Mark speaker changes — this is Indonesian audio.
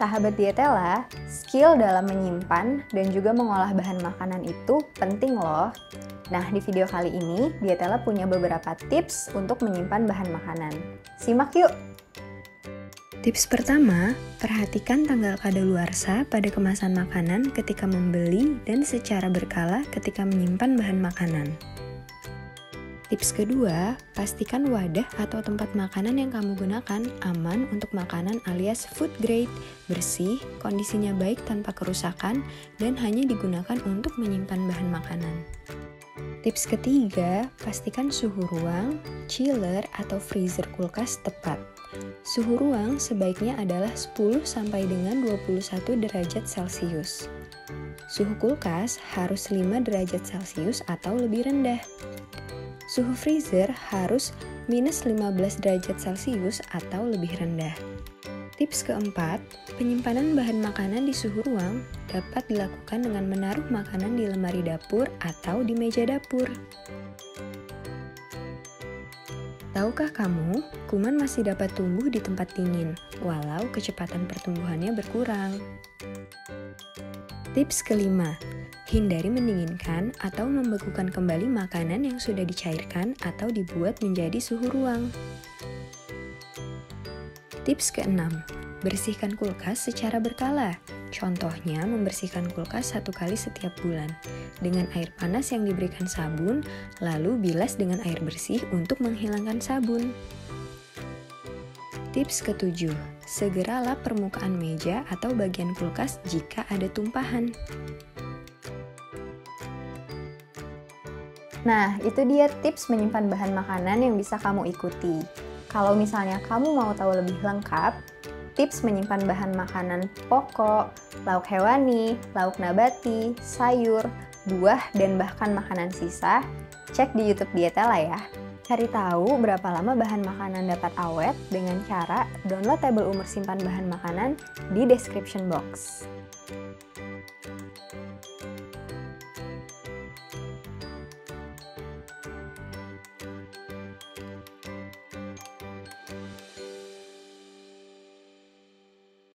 Speaker 1: Sahabat Dietela, skill dalam menyimpan dan juga mengolah bahan makanan itu penting loh. Nah, di video kali ini, Dietela punya beberapa tips untuk menyimpan bahan makanan. Simak yuk! Tips pertama, perhatikan tanggal kadaluarsa pada kemasan makanan ketika membeli dan secara berkala ketika menyimpan bahan makanan. Tips kedua, pastikan wadah atau tempat makanan yang kamu gunakan aman untuk makanan alias food grade, bersih, kondisinya baik tanpa kerusakan, dan hanya digunakan untuk menyimpan bahan makanan. Tips ketiga, pastikan suhu ruang, chiller, atau freezer kulkas tepat. Suhu ruang sebaiknya adalah 10 sampai dengan 21 derajat Celcius. Suhu kulkas harus 5 derajat Celcius atau lebih rendah. Suhu freezer harus minus 15 derajat Celcius atau lebih rendah. Tips keempat, penyimpanan bahan makanan di suhu ruang dapat dilakukan dengan menaruh makanan di lemari dapur atau di meja dapur. Tahukah kamu, kuman masih dapat tumbuh di tempat dingin, walau kecepatan pertumbuhannya berkurang. Tips kelima, Hindari mendinginkan atau membekukan kembali makanan yang sudah dicairkan atau dibuat menjadi suhu ruang. Tips keenam, bersihkan kulkas secara berkala. Contohnya, membersihkan kulkas satu kali setiap bulan dengan air panas yang diberikan sabun, lalu bilas dengan air bersih untuk menghilangkan sabun. Tips ketujuh, segera lap permukaan meja atau bagian kulkas jika ada tumpahan. Nah, itu dia tips menyimpan bahan makanan yang bisa kamu ikuti. Kalau misalnya kamu mau tahu lebih lengkap, tips menyimpan bahan makanan pokok, lauk hewani, lauk nabati, sayur, buah, dan bahkan makanan sisa, cek di YouTube Dietela ya. Cari tahu berapa lama bahan makanan dapat awet dengan cara download tabel umur simpan bahan makanan di description box.